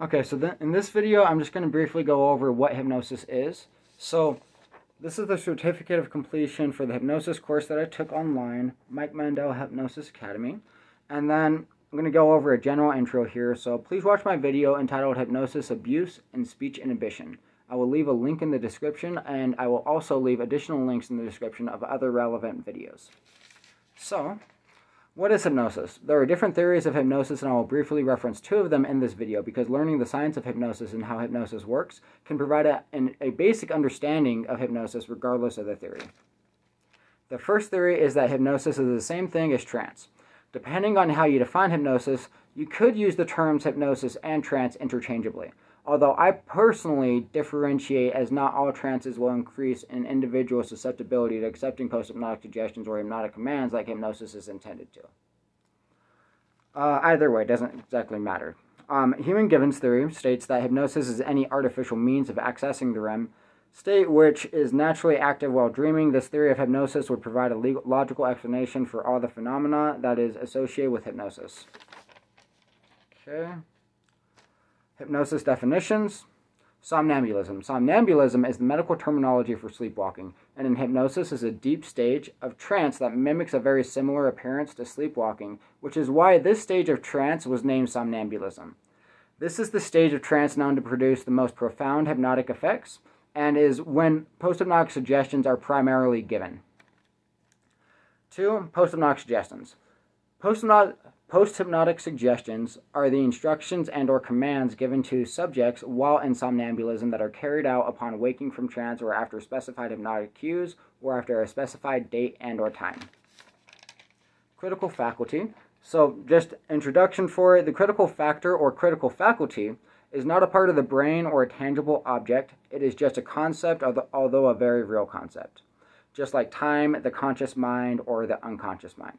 Okay, so then in this video, I'm just going to briefly go over what hypnosis is. So this is the certificate of completion for the hypnosis course that I took online, Mike Mandel Hypnosis Academy. And then I'm going to go over a general intro here, so please watch my video entitled Hypnosis Abuse and Speech Inhibition. I will leave a link in the description, and I will also leave additional links in the description of other relevant videos. So, what is hypnosis? There are different theories of hypnosis, and I will briefly reference two of them in this video because learning the science of hypnosis and how hypnosis works can provide a, an, a basic understanding of hypnosis regardless of the theory. The first theory is that hypnosis is the same thing as trance. Depending on how you define hypnosis, you could use the terms hypnosis and trance interchangeably. Although I personally differentiate as not all trances will increase an individual's susceptibility to accepting post-hypnotic suggestions or hypnotic commands like hypnosis is intended to. Uh, either way, it doesn't exactly matter. Um, Human Givens theory states that hypnosis is any artificial means of accessing the REM state which is naturally active while dreaming. This theory of hypnosis would provide a legal, logical explanation for all the phenomena that is associated with hypnosis. Okay. Hypnosis definitions. Somnambulism. Somnambulism is the medical terminology for sleepwalking, and in hypnosis is a deep stage of trance that mimics a very similar appearance to sleepwalking, which is why this stage of trance was named somnambulism. This is the stage of trance known to produce the most profound hypnotic effects, and is when post-hypnotic suggestions are primarily given. Two, post-hypnotic suggestions. Post-hypnotic Post-hypnotic suggestions are the instructions and or commands given to subjects while in somnambulism that are carried out upon waking from trance or after specified hypnotic cues or after a specified date and or time. Critical faculty. So just introduction for it, the critical factor or critical faculty is not a part of the brain or a tangible object. It is just a concept, although a very real concept. Just like time, the conscious mind, or the unconscious mind.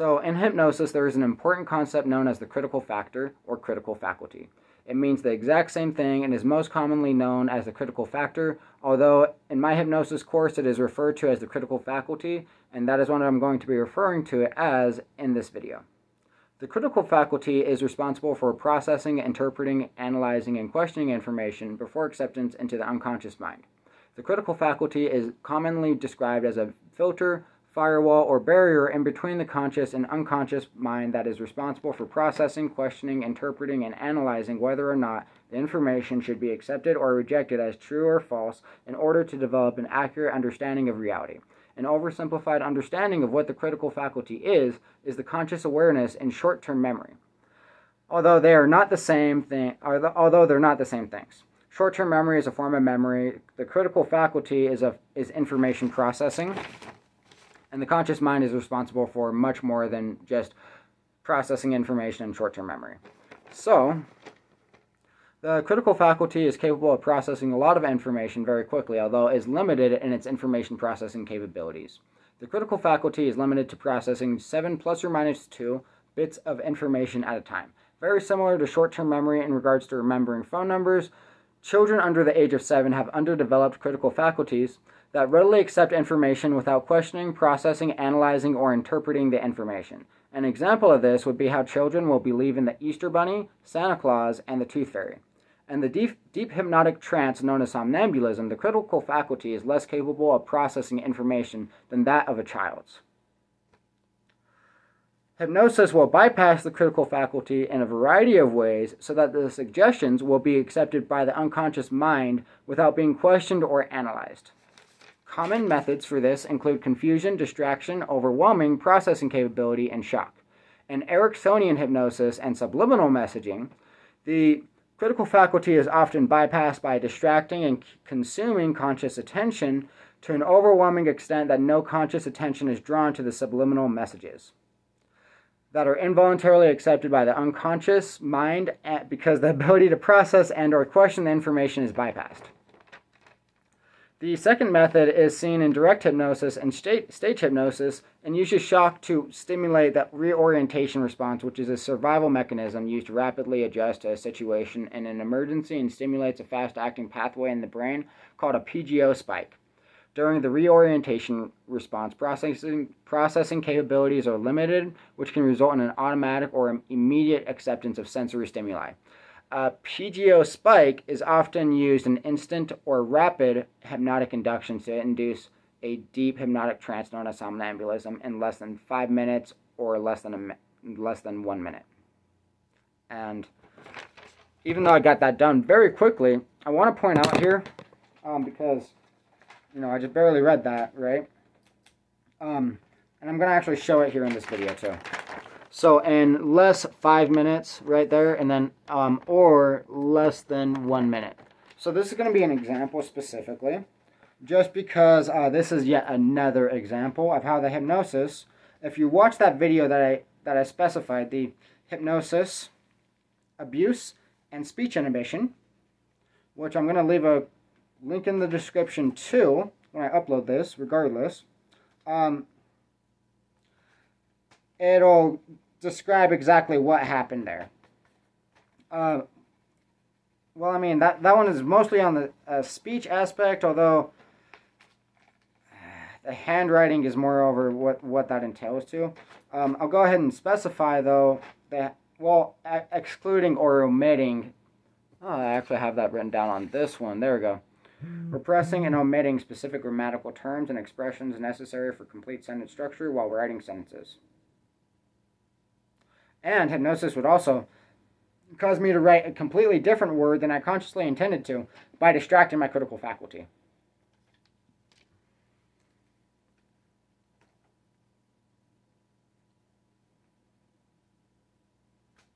So, in hypnosis, there is an important concept known as the critical factor or critical faculty. It means the exact same thing and is most commonly known as the critical factor, although in my hypnosis course it is referred to as the critical faculty, and that is what I'm going to be referring to it as in this video. The critical faculty is responsible for processing, interpreting, analyzing, and questioning information before acceptance into the unconscious mind. The critical faculty is commonly described as a filter, firewall, or barrier in between the conscious and unconscious mind that is responsible for processing, questioning, interpreting, and analyzing whether or not the information should be accepted or rejected as true or false in order to develop an accurate understanding of reality. An oversimplified understanding of what the critical faculty is is the conscious awareness and short-term memory. Although they are not the same thing, although they're not the same things. Short-term memory is a form of memory. The critical faculty is, a, is information processing. And the conscious mind is responsible for much more than just processing information in short term memory. So, the critical faculty is capable of processing a lot of information very quickly, although is limited in its information processing capabilities. The critical faculty is limited to processing 7 plus or minus 2 bits of information at a time. Very similar to short term memory in regards to remembering phone numbers, children under the age of 7 have underdeveloped critical faculties that readily accept information without questioning, processing, analyzing, or interpreting the information. An example of this would be how children will believe in the Easter Bunny, Santa Claus, and the Tooth Fairy. In the deep, deep hypnotic trance known as somnambulism, the critical faculty is less capable of processing information than that of a child's. Hypnosis will bypass the critical faculty in a variety of ways so that the suggestions will be accepted by the unconscious mind without being questioned or analyzed. Common methods for this include confusion, distraction, overwhelming processing capability, and shock. In Ericksonian hypnosis and subliminal messaging, the critical faculty is often bypassed by distracting and consuming conscious attention to an overwhelming extent that no conscious attention is drawn to the subliminal messages that are involuntarily accepted by the unconscious mind because the ability to process and or question the information is bypassed. The second method is seen in direct hypnosis and state, stage hypnosis and uses shock to stimulate that reorientation response, which is a survival mechanism used to rapidly adjust to a situation in an emergency and stimulates a fast acting pathway in the brain called a PGO spike. During the reorientation response, processing, processing capabilities are limited, which can result in an automatic or immediate acceptance of sensory stimuli. A PGO spike is often used in instant or rapid hypnotic induction to induce a deep hypnotic trance known as somnambulism in less than five minutes or less than a, less than one minute. And even though I got that done very quickly, I want to point out here um, because you know I just barely read that right. Um, and I'm gonna actually show it here in this video too. So in less five minutes right there, and then um, or less than one minute. So this is going to be an example specifically, just because uh, this is yet another example of how the hypnosis. If you watch that video that I that I specified, the hypnosis, abuse, and speech inhibition, which I'm going to leave a link in the description too when I upload this, regardless. Um, it'll describe exactly what happened there. Uh, well, I mean, that, that one is mostly on the uh, speech aspect, although the handwriting is more over what, what that entails to. Um, I'll go ahead and specify, though, that, well, excluding or omitting, oh, I actually have that written down on this one. There we go. Repressing and omitting specific grammatical terms and expressions necessary for complete sentence structure while writing sentences. And hypnosis would also cause me to write a completely different word than I consciously intended to by distracting my critical faculty.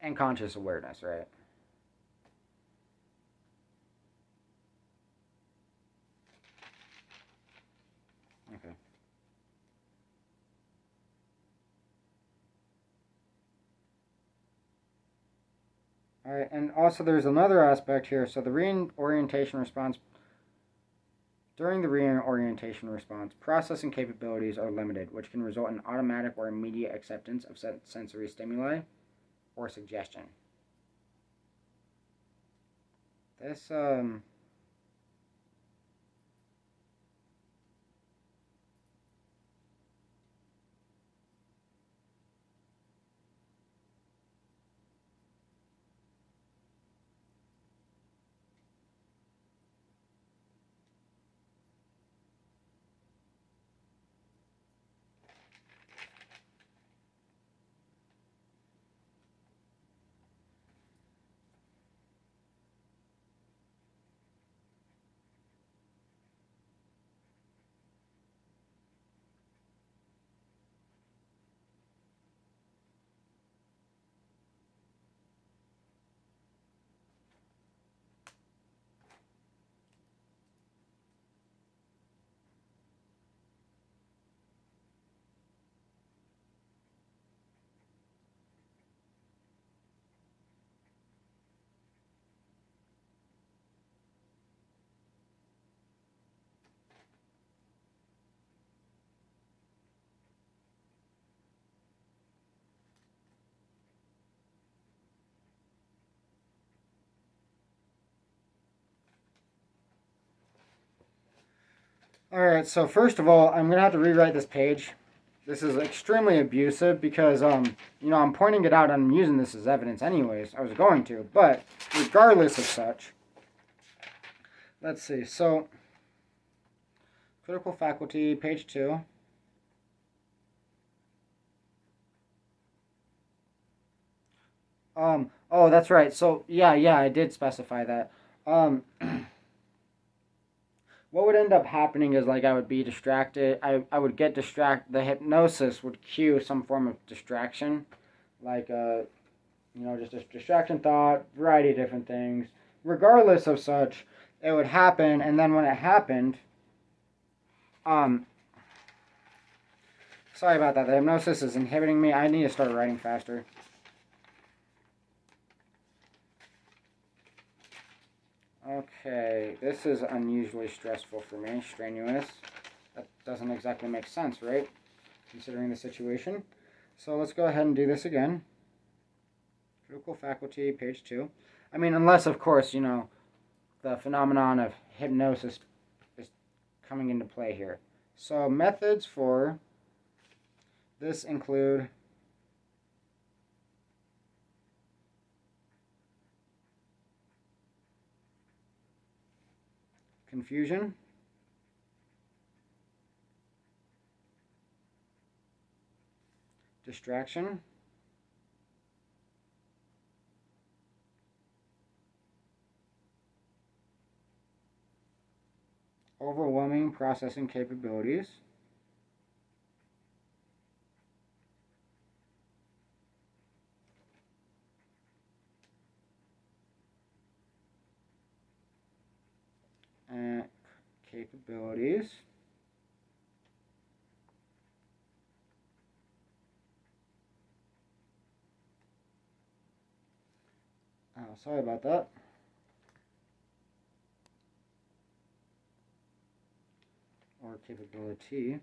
And conscious awareness, right? Right, and also there's another aspect here. So the reorientation response, during the reorientation response, processing capabilities are limited, which can result in automatic or immediate acceptance of sensory stimuli or suggestion. This, um, Alright, so first of all, I'm going to have to rewrite this page. This is extremely abusive because, um, you know, I'm pointing it out and I'm using this as evidence anyways. I was going to, but regardless of such, let's see. So, critical faculty, page 2. Um, oh, that's right. So, yeah, yeah, I did specify that. Um, what would end up happening is like I would be distracted. I, I would get distracted. The hypnosis would cue some form of distraction, like uh, you know, just a distraction thought, variety of different things. Regardless of such, it would happen, and then when it happened, um, sorry about that. The hypnosis is inhibiting me. I need to start writing faster. Okay, this is unusually stressful for me, strenuous. That doesn't exactly make sense, right? Considering the situation. So let's go ahead and do this again. Critical faculty, page 2. I mean, unless, of course, you know, the phenomenon of hypnosis is coming into play here. So methods for this include confusion, distraction, overwhelming processing capabilities, and capabilities. Oh, sorry about that. Or capability.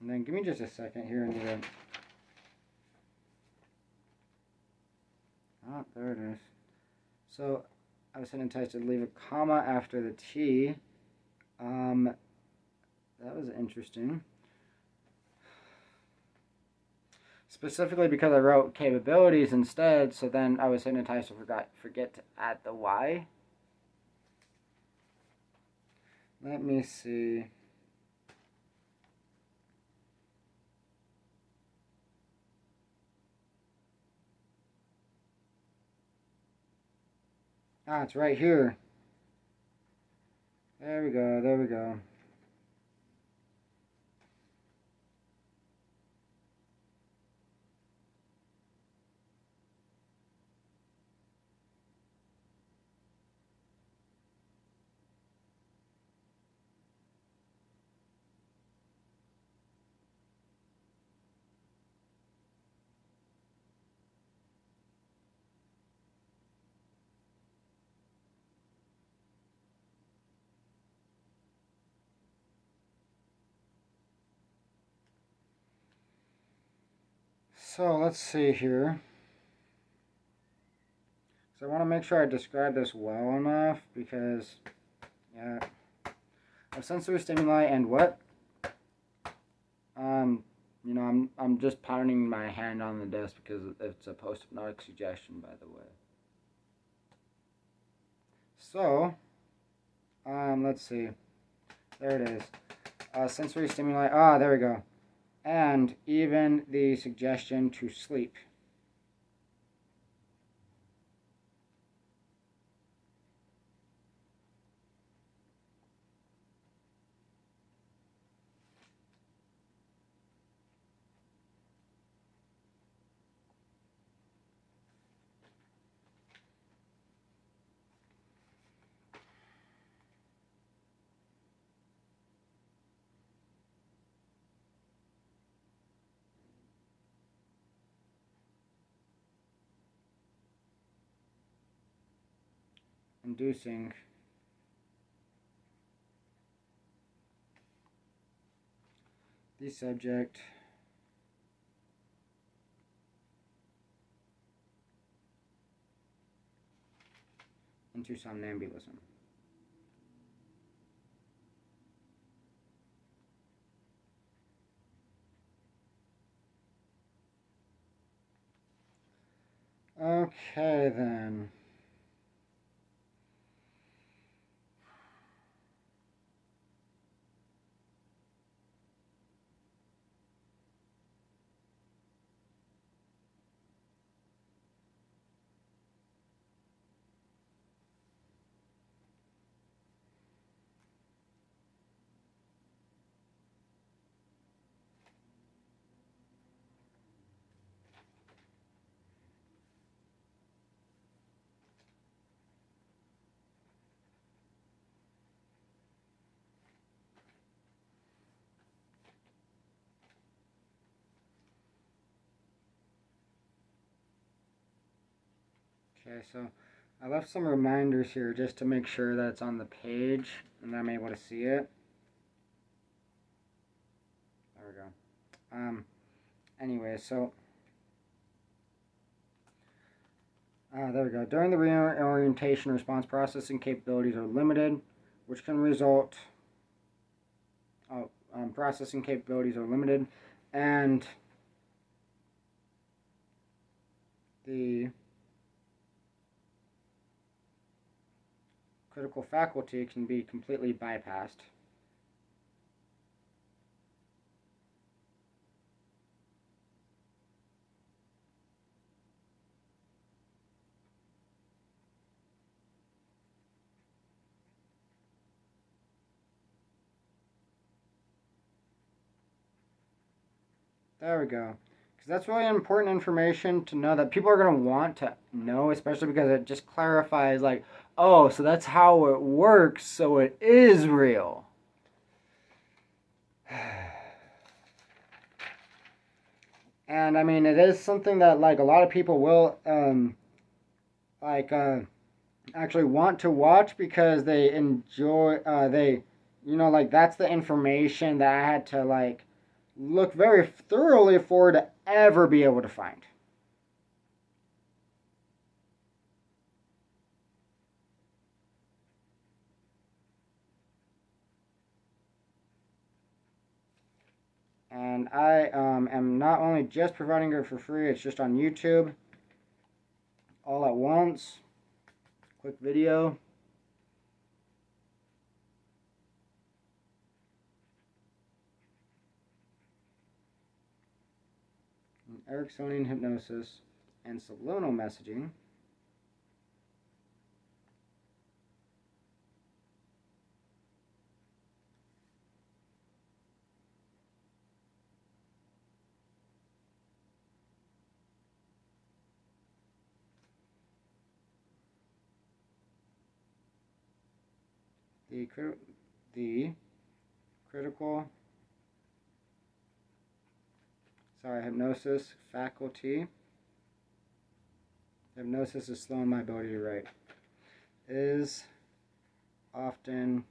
And then give me just a second here and Ah, there it is. So I was hypnotized to leave a comma after the T. Um, that was interesting. Specifically because I wrote capabilities instead, so then I was hypnotized to forgot, forget to add the Y. Let me see. Ah, it's right here. There we go, there we go. So let's see here. So I want to make sure I describe this well enough because, yeah, a sensory stimuli and what? Um, you know, I'm I'm just pounding my hand on the desk because it's a post-hypnotic suggestion, by the way. So, um, let's see. There it is. Uh, sensory stimuli. Ah, there we go and even the suggestion to sleep. Inducing the subject into somnambulism. Okay then. Okay, so I left some reminders here just to make sure that it's on the page and I'm able to see it. There we go. Um, anyway, so Uh, there we go. During the reorientation, response processing capabilities are limited, which can result. Oh, um, processing capabilities are limited, and the critical faculty can be completely bypassed. There we go. Because that's really important information to know that people are going to want to know, especially because it just clarifies, like, oh, so that's how it works, so it is real. And I mean, it is something that, like, a lot of people will, um, like, uh, actually want to watch because they enjoy, uh, they, you know, like, that's the information that I had to, like, look very thoroughly for to ever be able to find. And I um, am not only just providing it for free, it's just on YouTube all at once. Quick video. Ericksonian hypnosis, and subliminal messaging. The, the critical sorry, hypnosis faculty. Hypnosis is slowing my ability to write. Is often,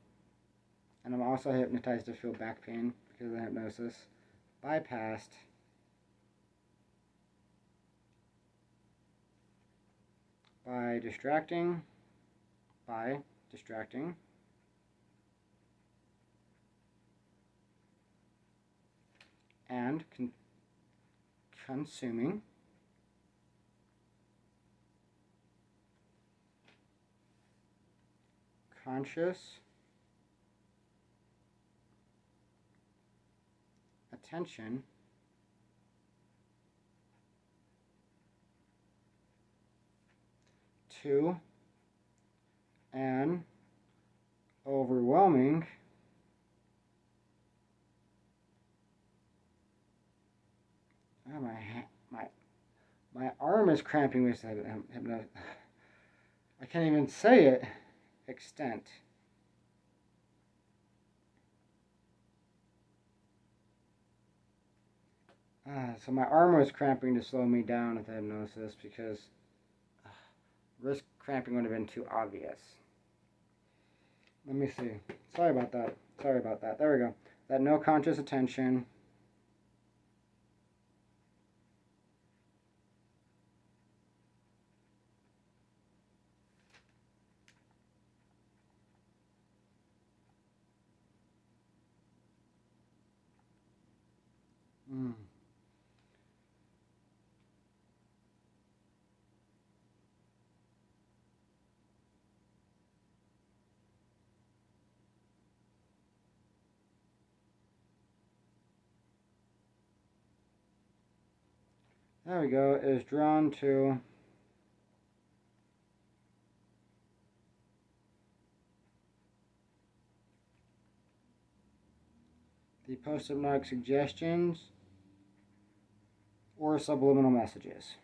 and I'm also hypnotized to feel back pain because of the hypnosis, bypassed by distracting, by distracting, and consuming. Conscious attention. To an overwhelming Oh, my my my arm is cramping with hypnosis. I can't even say it. Extent. Uh, so my arm was cramping to slow me down with hypnosis because uh, risk cramping would have been too obvious. Let me see. Sorry about that. Sorry about that. There we go. That no conscious attention. There we go, is drawn to the post-hypnotic suggestions or subliminal messages.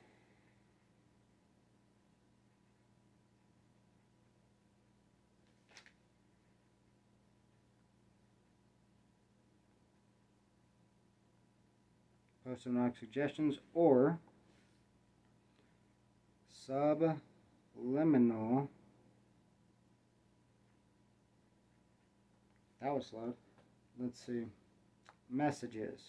post hypnotic suggestions, or subliminal. That was slow. Let's see. Messages.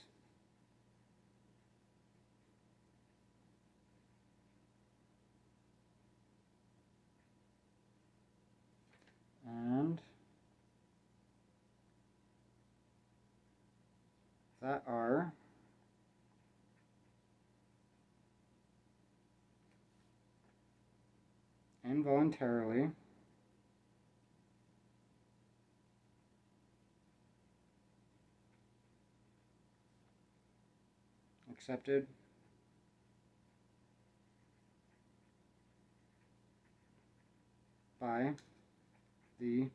And that are involuntarily. Accepted. By the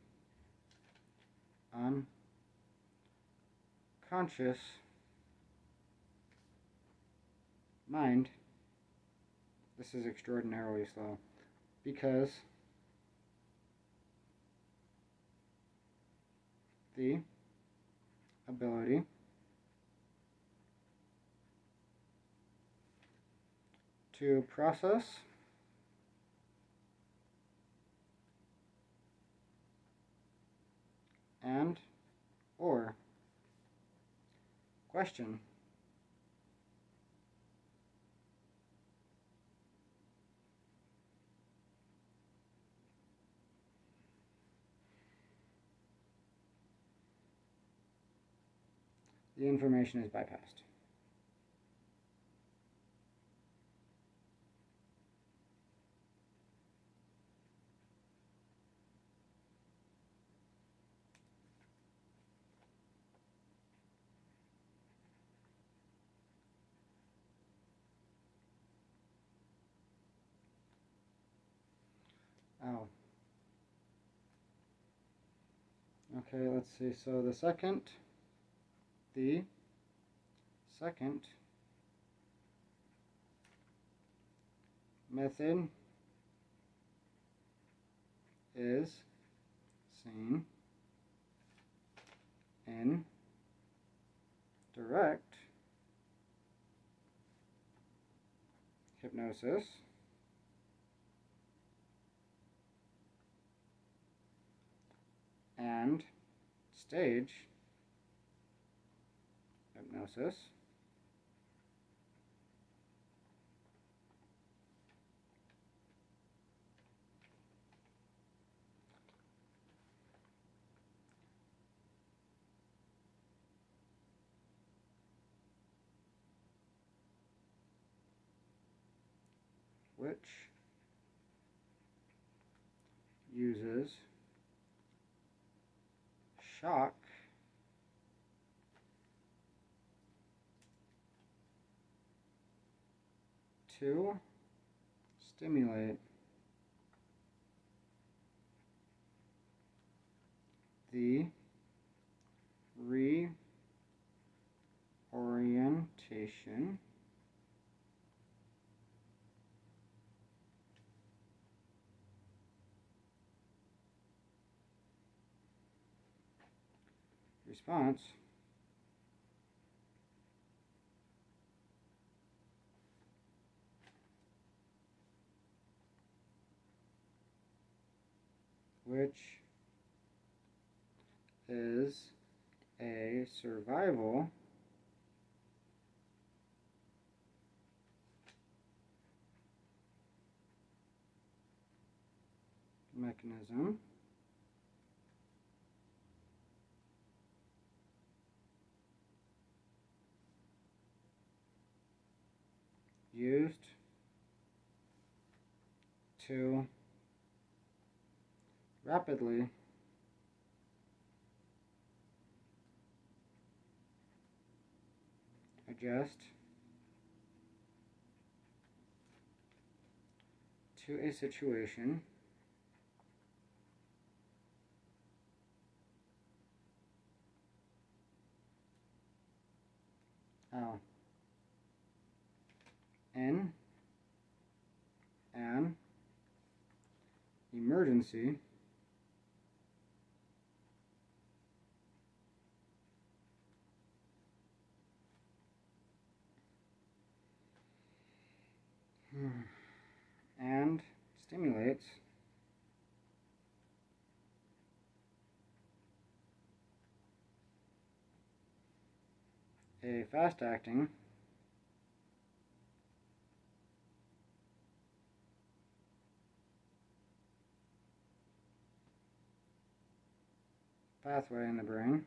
unconscious mind. This is extraordinarily slow because the ability to process and or question the information is bypassed. Oh. Okay, let's see. So the second the second method is seen in direct hypnosis. And stage which uses shock to stimulate the reorientation response which is a survival mechanism. Used to rapidly. Adjust to a situation Oh. In an emergency a fast acting pathway in the brain.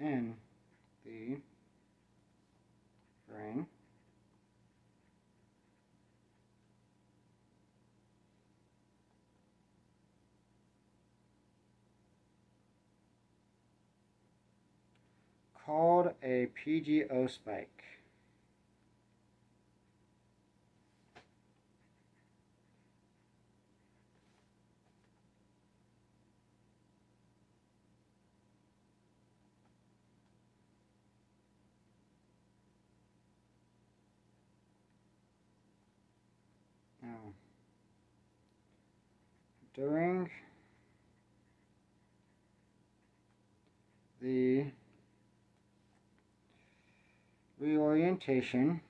And the called a PGO spike. Now, during the reorientation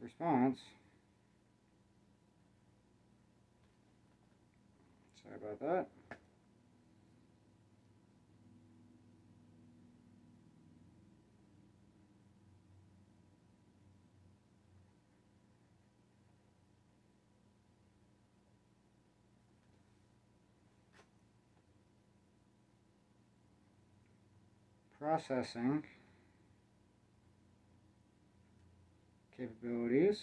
response. Sorry about that processing capabilities